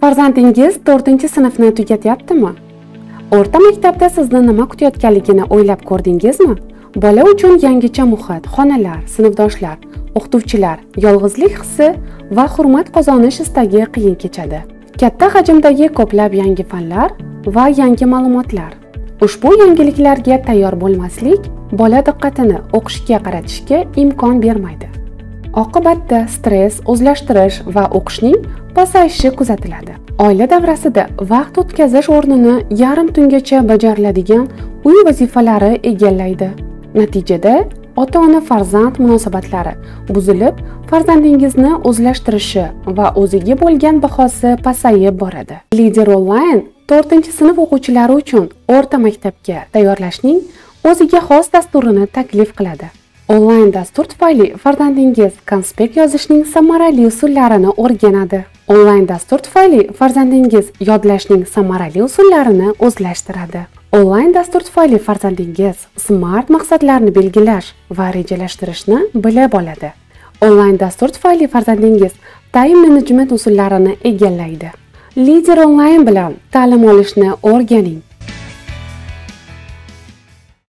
Farzandingiz 4-sinfni tugatyaptimi? O'rta maktabda sizni nima kutayotganligini o'ylab ko'rdingizmi? Bola uchun yangicha muhit, xonalar, sinfdoshlar, o'qituvchilar, yolg'izlik hissi va hurmat qozonish istagi qiyin kechadi. Katta hajmdagi ko'plab yangi fanlar va yangi ma'lumotlar. Ushbu yangiliklarga tayyor bo'lmaslik bola diqqatini o'qishga qaratishga imkon bermaydi. Oqibatda stress, o'zlashtirish va o'qishning pasayishi kuzatiladi. Oila davrasida vaqt o'tkazish o'rnini yarim tungacha bajariladigan uy vazifalari egallaydi. Natijada ota-ona farzand munosabatlari buzilib, farzandingizni o'zlashtirishi va o'ziga bo'lgan bahosi pasayib boradi. Lider onlayn 4-sinf o'quvchilari uchun o'rta maktabga tayyorlashning o'ziga xos dasturini taklif qiladi. Onlayn dastur tufayli farzandingiz konspekt yozishning samarali usullarini o'rganadi. Onlayn dastur tufayli farzandingiz yodlashning samarali usullarini o'zlashtiradi. Onlayn dastur tufayli farzandingiz smart maqsadlarni belgilash va rejalashtirishni bilib oladi. Onlayn dastur tufayli farzandingiz time management usullarini egallaydi. Lider onlayn bilan ta'lim olishni o'rganing.